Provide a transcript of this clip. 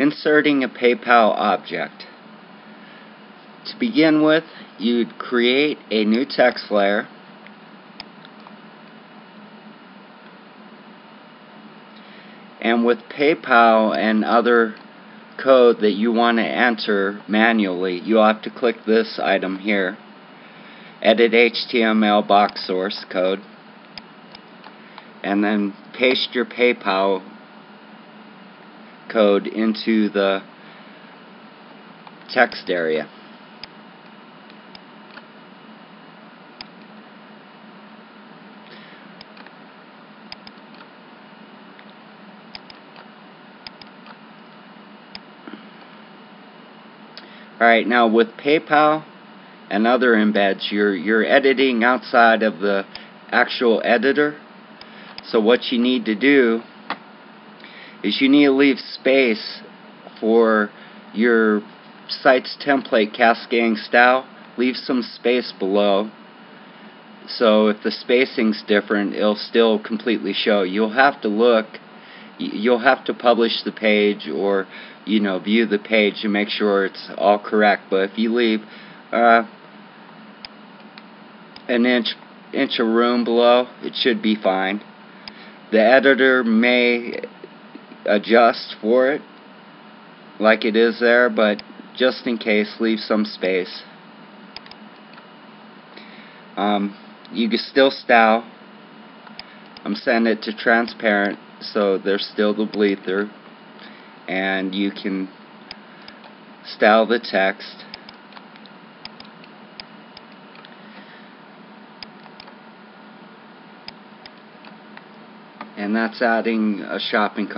Inserting a PayPal object. To begin with, you'd create a new text layer. And with PayPal and other code that you want to enter manually, you'll have to click this item here. Edit HTML box source code. And then paste your PayPal code into the text area. Alright, now with PayPal and other embeds, you're, you're editing outside of the actual editor. So what you need to do is you need to leave space for your site's template cascading style. Leave some space below. So if the spacing's different, it'll still completely show. You'll have to look you'll have to publish the page or you know view the page to make sure it's all correct but if you leave uh, an inch inch of room below it should be fine the editor may adjust for it like it is there but just in case leave some space. Um, you can still style. I'm sending it to transparent so there's still the bleed through and you can style the text. And that's adding a shopping cart